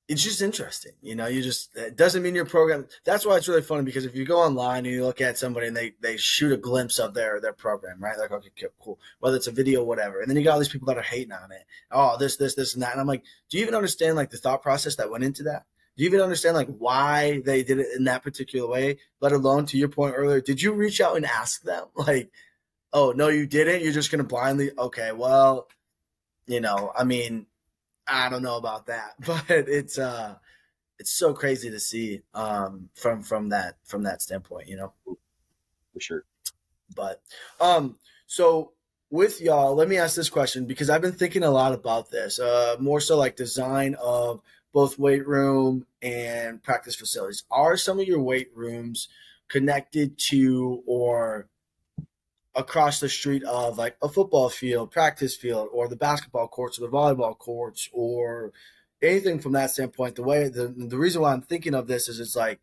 it's just interesting. You know, you just it doesn't mean your program. That's why it's really funny because if you go online and you look at somebody and they they shoot a glimpse of their their program, right? Like, okay, cool. Whether it's a video, whatever, and then you got all these people that are hating on it. Oh, this, this, this, and that. And I'm like, do you even understand like the thought process that went into that? Do you even understand like why they did it in that particular way? Let alone to your point earlier, did you reach out and ask them like, oh no, you didn't. You're just gonna blindly. Okay, well, you know, I mean I don't know about that, but it's uh it's so crazy to see um from from that from that standpoint, you know. For sure. But um so with y'all, let me ask this question because I've been thinking a lot about this. Uh more so like design of both weight room and practice facilities. Are some of your weight rooms connected to or across the street of like a football field, practice field, or the basketball courts or the volleyball courts or anything from that standpoint. The way the the reason why I'm thinking of this is it's like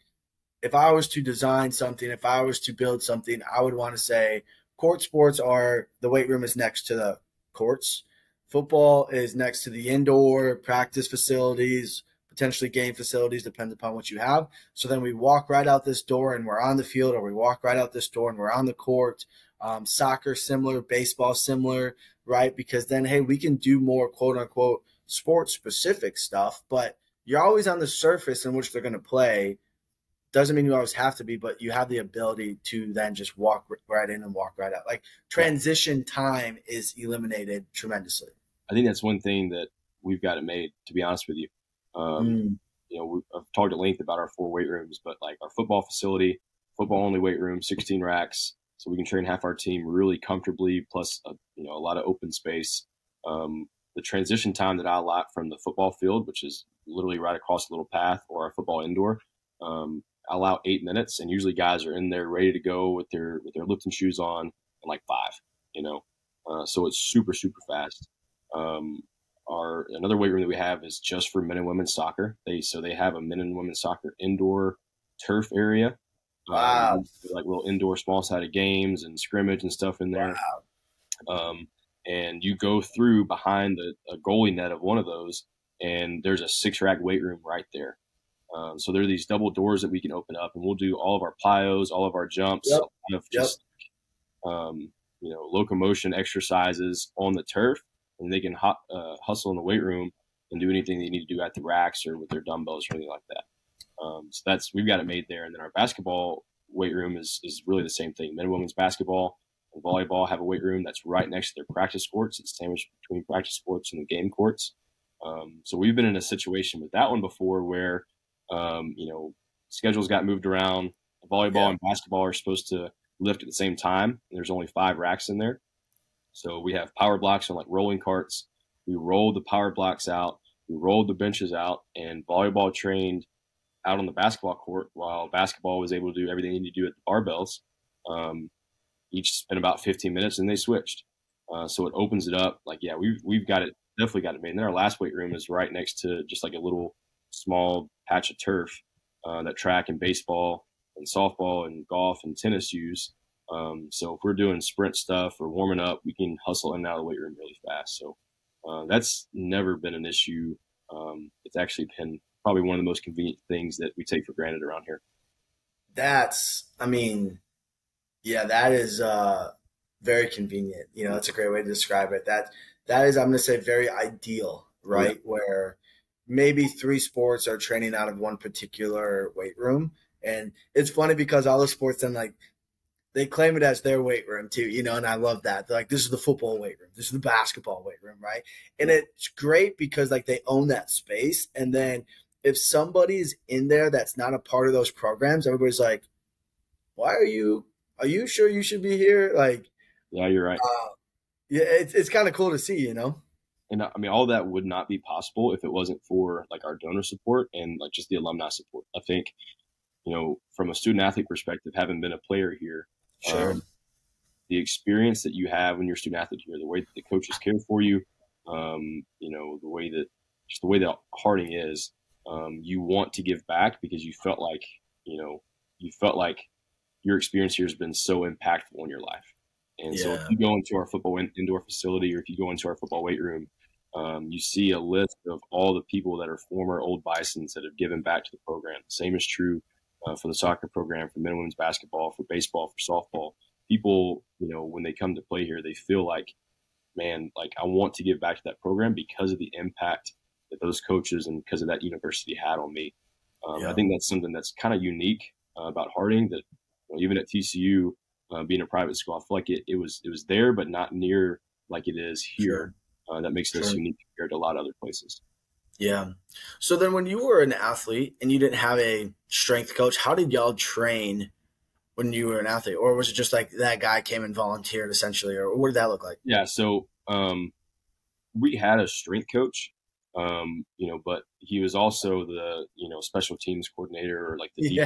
if I was to design something, if I was to build something, I would want to say court sports are the weight room is next to the courts. Football is next to the indoor practice facilities, potentially game facilities, depends upon what you have. So then we walk right out this door and we're on the field, or we walk right out this door and we're on the court, um, soccer similar, baseball similar, right? Because then, hey, we can do more quote unquote sports specific stuff, but you're always on the surface in which they're going to play. Doesn't mean you always have to be, but you have the ability to then just walk right in and walk right out. Like transition time is eliminated tremendously. I think that's one thing that we've got it made, to be honest with you. Um, mm. You know, I've talked at length about our four weight rooms, but like our football facility, football only weight room, 16 racks, so we can train half our team really comfortably, plus a, you know a lot of open space. Um, the transition time that I allot from the football field, which is literally right across a little path, or our football indoor, um, I allow eight minutes, and usually guys are in there ready to go with their with their lifting shoes on in like five. You know, uh, so it's super super fast. Um, our another weight room that we have is just for men and women's soccer. They so they have a men and women's soccer indoor turf area Wow. Um, like little indoor small sided games and scrimmage and stuff in there. Wow. Um, and you go through behind the goalie net of one of those, and there's a six rack weight room right there. Um, so there are these double doors that we can open up, and we'll do all of our plyos, all of our jumps, yep. of just yep. um, you know locomotion exercises on the turf, and they can uh, hustle in the weight room and do anything they need to do at the racks or with their dumbbells or anything like that. Um, so that's we've got it made there, and then our basketball weight room is is really the same thing. Men and women's basketball and volleyball have a weight room that's right next to their practice courts. It's sandwiched between practice courts and the game courts. Um, so we've been in a situation with that one before where um, you know schedules got moved around. Volleyball yeah. and basketball are supposed to lift at the same time. there's only five racks in there. So we have power blocks on like rolling carts. We rolled the power blocks out. We rolled the benches out, and volleyball trained out on the basketball court while basketball was able to do everything they need to do at the barbells. Um, each spent about 15 minutes, and they switched. Uh, so it opens it up. Like, yeah, we've we've got it definitely got it made. And then our last weight room is right next to just like a little small patch of turf uh, that track and baseball and softball and golf and tennis use. Um, so if we're doing sprint stuff or warming up, we can hustle in and out of the weight room really fast. So uh, that's never been an issue. Um, it's actually been probably one of the most convenient things that we take for granted around here. That's, I mean, yeah, that is uh, very convenient. You know, that's a great way to describe it. That that is, I'm going to say, very ideal, right? Yeah. Where maybe three sports are training out of one particular weight room, and it's funny because all the sports then like they claim it as their weight room too, you know, and I love that. They're like, this is the football weight room, this is the basketball weight room, right? And it's great because like they own that space. And then if somebody's in there that's not a part of those programs, everybody's like, why are you, are you sure you should be here? Like, yeah, you're right. Uh, yeah, it's, it's kind of cool to see, you know? And I mean, all that would not be possible if it wasn't for like our donor support and like just the alumni support. I think, you know, from a student athlete perspective, having been a player here, Sure. Um, the experience that you have when you're a student athlete here, the way that the coaches care for you, um, you know, the way that just the way that Harding is, um, you want to give back because you felt like, you know, you felt like your experience here has been so impactful in your life. And yeah. so if you go into our football indoor facility or if you go into our football weight room, um, you see a list of all the people that are former old Bisons that have given back to the program. The same is true uh, for the soccer program, for men and women's basketball, for baseball, for softball. People, you know, when they come to play here, they feel like, man, like I want to give back to that program because of the impact that those coaches and because of that university had on me. Um, yeah. I think that's something that's kind of unique uh, about Harding. That you know, even at TCU, uh, being a private school, I feel like it, it was it was there, but not near like it is here. Sure. Uh, that makes this sure. unique compared to a lot of other places. Yeah. So then when you were an athlete and you didn't have a strength coach, how did y'all train when you were an athlete? Or was it just like that guy came and volunteered essentially? Or what did that look like? Yeah. So um, we had a strength coach, um, you know, but he was also the, you know, special teams coordinator or like the yeah.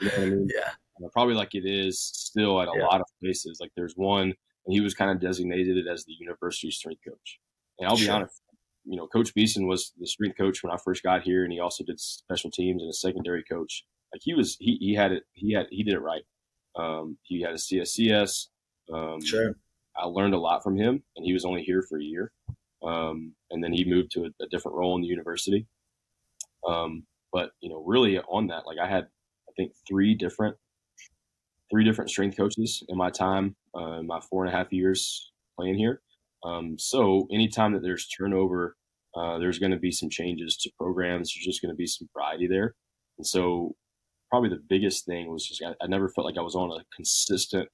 You know I mean? Yeah. Uh, probably like it is still at a yeah. lot of places. Like there's one, and he was kind of designated as the university strength coach. And I'll sure. be honest, you know, Coach Beeson was the strength coach when I first got here, and he also did special teams and a secondary coach. Like he was, he he had it, he had he did it right. Um, he had a CSCS. Um, sure. I learned a lot from him, and he was only here for a year, um, and then he moved to a, a different role in the university. Um, but you know, really on that, like I had, I think three different, three different strength coaches in my time, uh, in my four and a half years playing here. Um, so anytime that there's turnover, uh, there's going to be some changes to programs. There's just going to be some variety there. And so probably the biggest thing was just I, I never felt like I was on a consistent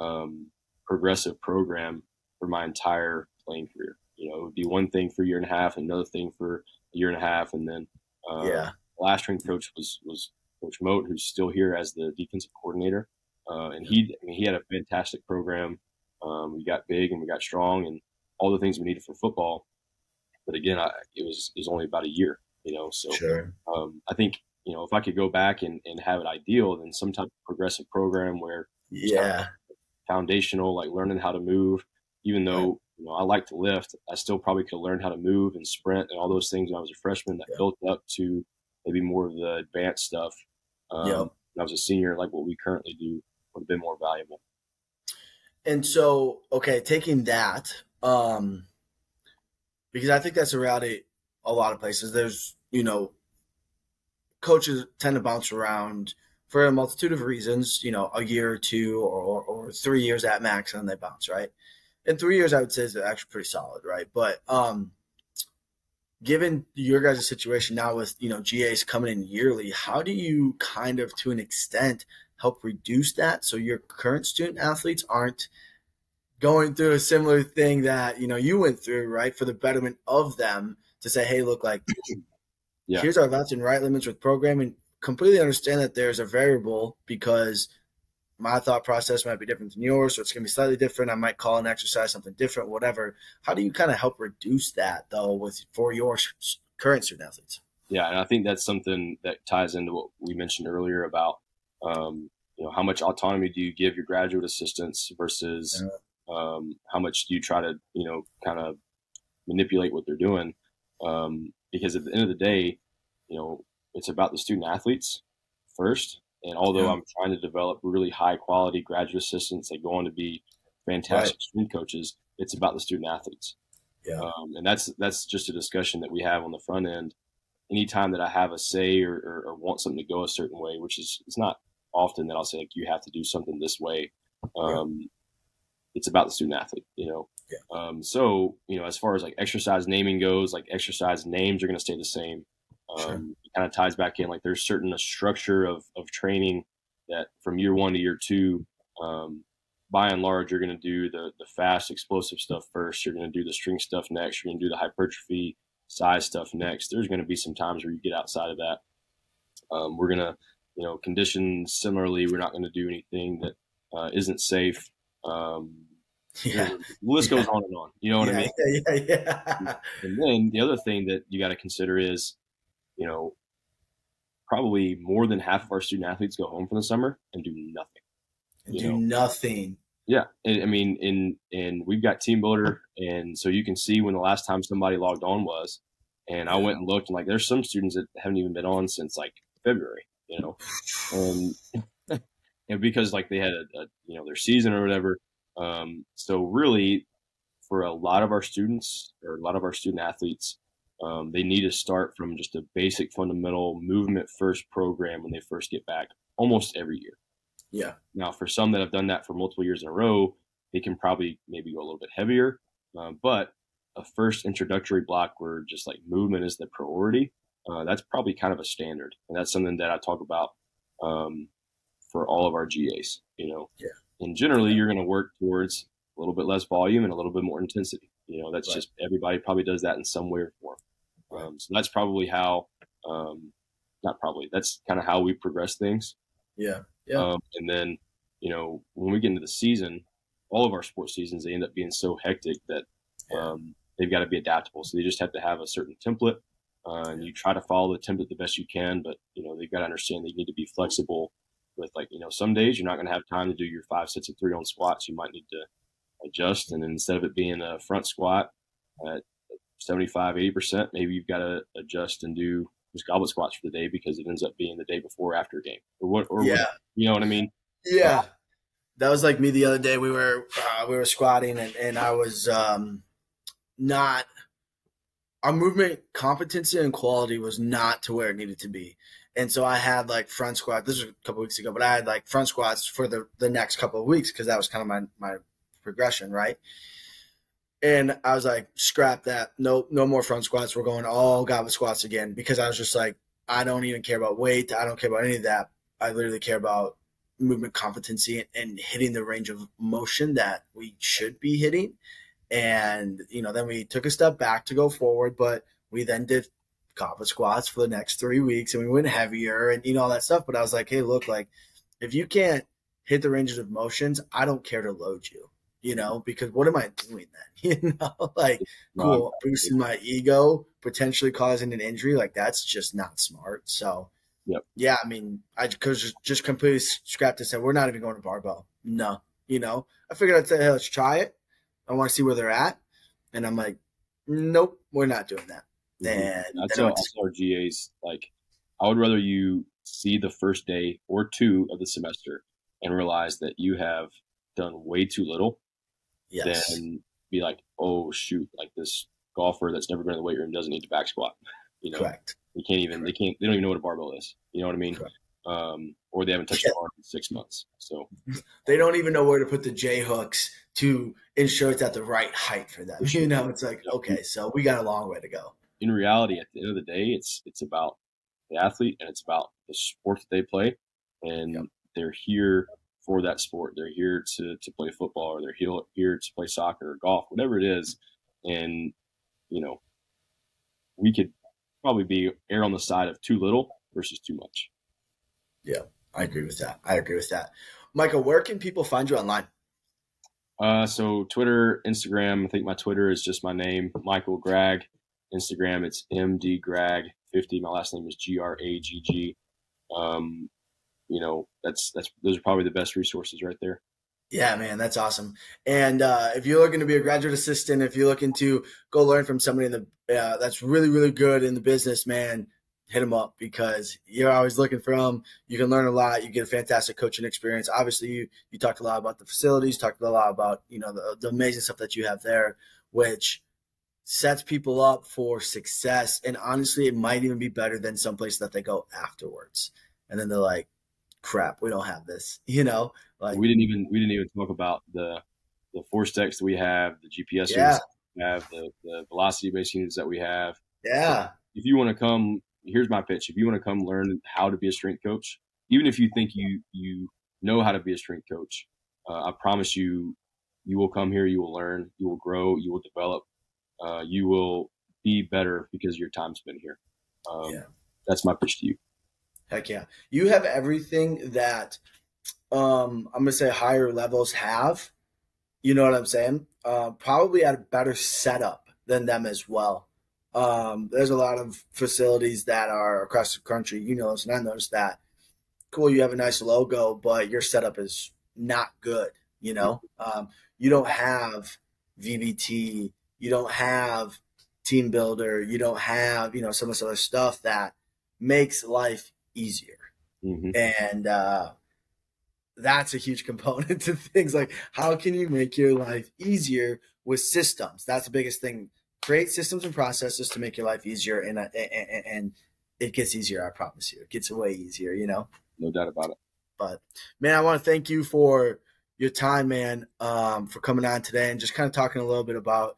um, progressive program for my entire playing career. You know, it would be one thing for a year and a half, another thing for a year and a half, and then uh, yeah, last strength coach was was Coach Moat, who's still here as the defensive coordinator, uh, and he I mean, he had a fantastic program. Um, we got big and we got strong and all the things we needed for football. But again, I, it was it was only about a year, you know. So sure. um, I think you know if I could go back and, and have it ideal, then some type of progressive program where yeah, foundational like learning how to move. Even though you know I like to lift, I still probably could learn how to move and sprint and all those things when I was a freshman. That yeah. built up to maybe more of the advanced stuff. Um, yep. When I was a senior, like what we currently do, would have been more valuable. And so, okay, taking that, um, because I think that's a reality a lot of places. There's, you know, coaches tend to bounce around for a multitude of reasons, you know, a year or two or, or three years at max and they bounce, right? In three years, I would say is actually pretty solid, right? But um, given your guys' situation now with, you know, GAs coming in yearly, how do you kind of, to an extent, help reduce that so your current student athletes aren't – going through a similar thing that you know you went through, right, for the betterment of them to say, hey, look, like yeah. here's our left and right limits with programming. Completely understand that there's a variable because my thought process might be different than yours, so it's going to be slightly different. I might call an exercise something different, whatever. How do you kind of help reduce that though with for your current student athletes? Yeah, and I think that's something that ties into what we mentioned earlier about um, you know how much autonomy do you give your graduate assistants versus yeah. um, how much do you try to you know kind of manipulate what they're doing um, because at the end of the day you know it's about the student athletes first and although yeah. I'm trying to develop really high quality graduate assistants that go on to be fantastic right. student coaches, it's about the student athletes. Yeah. Um, and that's that's just a discussion that we have on the front end. Anytime that I have a say or, or, or want something to go a certain way, which is it's not often that I'll say like you have to do something this way. Um, yeah. It's about the student athlete, you know. Yeah. Um, so you know, as far as like exercise naming goes, like exercise names are going to stay the same. Um, sure. It kind of ties back in like there's certain a structure of of training that from year one to year two. Um, by and large, you're going to do the the fast, explosive stuff first. You're going to do the string stuff next. You're going to do the hypertrophy size stuff next. There's going to be some times where you get outside of that. Um, we're going to you know, conditions similarly, we're not going to do anything that uh, not safe. Um, yeah. The list goes yeah. on and on. You know what yeah, I mean? Yeah, yeah, And then the other thing that you got to consider is, you know, probably more than half of our student athletes go home for the summer and do nothing. And do know? nothing. Yeah, and, I mean, in and we've got TeamBuildr, and so you can see when the last time somebody logged on was. And I went and looked, and like, there's some students that haven't even been on since like February you know, and and because like they had a, a you know their season or whatever. Um, so really, for a lot of our students or a lot of our student athletes, um, they need to start from just a basic fundamental movement first program when they first get back almost every year. Yeah. Now, for some that have done that for multiple years in a row, they can probably maybe go a little bit heavier. Um, but a first introductory block where just like movement is the priority uh, that's probably kind of a standard, and that's something that I talk about um, for all of our GAs. You know, yeah. And generally, you're going to work towards a little bit less volume and a little bit more intensity. You know, that's right. just everybody probably does that in some way or form. Um, so that's probably how, um, not probably, that's kind of how we progress things. Yeah. Yeah. Um, and then, you know, when we get into the season, all of our sports seasons, they end up being so hectic that um, they've got to be adaptable. So they just have to have a certain template uh, and you try to follow the template the best you can. But you know they've got to understand that you need to be flexible. With like you know some days you're not going to have time to do your five sets of three on squats. You might need to adjust, and instead of it being a front squat at 75, 80 percent, maybe you've got to adjust and do just goblet squats for the day because it ends up being the day before after a game or what or yeah. What, you know what I mean? Yeah. That was like me the other day. We were uh, we were squatting and, and I was um, not our movement competency and quality was not to where it needed to be. And so I had like front squat. This was a couple weeks ago, but I had like front squats for the the next couple of weeks because that was kind of my my progression, right? And I was like, scrap that. No, no more front squats. We're going all goblet squats again because I was just like, I don't even care about weight. I don't care about any of that. I literally care about movement competency and hitting the range of motion that we should be hitting and, you know, then we took a step back to go forward, but we then did goblet squats for the next three weeks and we went heavier and, you know, all that stuff. But I was like, hey, look, like, if you can't hit the ranges of motions, I don't care to load you, you know, because what am I doing then? You know, like, cool, boosting my ego, potentially causing an injury. Like, that's just not smart. So, Yep. Yeah, I mean, I just just completely scrapped this. And we're not even going to barbell. No, you know, I figured I'd say, hey, let's try it. I want to see where they're at. And I'm like, nope, we're not doing that. Mm-hmm. And I tell, our GAs, like, I would rather you see the first day or two of the semester and realize that you have done way too little yes. than be like, oh, shoot, like this golfer that's never been in the weight room doesn't need to back squat. You know, Correct. They can't even, Correct. they can't, they don't even know what a barbell is. You know what I mean? Correct um, or they haven't touched yeah. the arm in six months. So they don't even know where to put the J hooks to ensure it's at the right height for them. You know, it's like okay, so we got a long way to go. In reality, at the end of the day, it's it's about the athlete and it's about the sport that they play, and yep. they're here for that sport. They're here to to play football, or they're here here to play soccer or golf, whatever it is. And you know, we could probably be err on the side of too little versus too much. Yeah, I agree with that. I agree with that. Michael, where can people find you online? Uh, so Twitter, Instagram. I think my Twitter is just my name, Michael Gragg. Instagram, it's mdgragg50. My last name is G R A G G. Um, you know, that's that's those are probably the best resources right there. Yeah, man, that's awesome. And uh, if you're looking to be a graduate assistant, if you're looking to go learn from somebody in the uh, that's really really good in the business, man, hit them up because you're always looking for them. You can learn a lot. You get a fantastic coaching experience. Obviously, you you talked a lot about the facilities, talked a lot about you know the, the amazing stuff that you have there, which sets people up for success. And honestly, it might even be better than some place that they go afterwards, and then they're like, "Crap, we don't have this," you know. Like we didn't even we didn't even talk about the the ForceDecks that we have, the GPS yeah. units we have, the, the velocity based units that we have. Yeah. So if you want to come here's my pitch. If you want to come learn how to be a strength coach, even if you think you you know how to be a strength coach, uh, I promise you, you will come here, you will learn, you will grow, you will develop, uh, you will be better because your time's been here. Um, yeah. That's my pitch to you. Heck yeah. You have everything that um, I'm going to say higher levels have. You know what I'm saying? Uh, probably at a better setup than them as well. Um, there's a lot of facilities that are across the country. You know and I noticed that. Cool, you have a nice logo, but your setup is not good. You know, um, you don't have VBT, you don't have TeamBuildr, you don't have you know some of this other stuff that makes life easier. Mm-hmm. And uh, that's a huge component to things like how can you make your life easier with systems? That's the biggest thing create systems and processes to make your life easier and, uh, and, and it gets easier i promise you it gets way easier you know no doubt about it but man i want to thank you for your time man um, for coming on today and just kind of talking a little bit about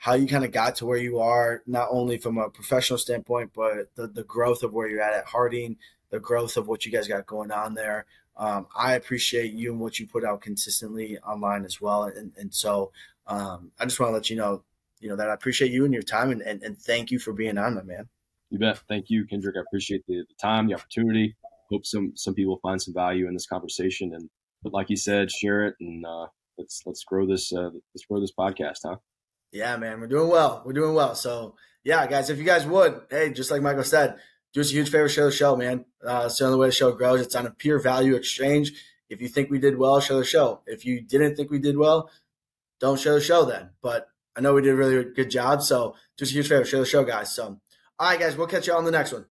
how you kind of got to where you are not only from a professional standpoint but the, the growth of where you're at at harding the growth of what you guys got going on there um, i appreciate you and what you put out consistently online as well and, and so um, i just want to let you know you know that I appreciate you and your time and, and, and thank you for being on, my man. You bet. Thank you, Kendrick. I appreciate the, the time, the opportunity. Hope some some people find some value in this conversation. And but like you said, share it and uh, let's let's grow this uh, let's grow this podcast, huh? Yeah, man, we're doing well. We're doing well. So yeah, guys, if you guys would, hey, just like Michael said, do us a huge favor, share the show, man. Uh, it's the only way the show grows. It's on a peer value exchange. If you think we did well, show the show. If you didn't think we did well, don't show the show then. But I know we did a really good job. So just a huge favor, share the show, guys. So, all right, guys, we'll catch you on the next one.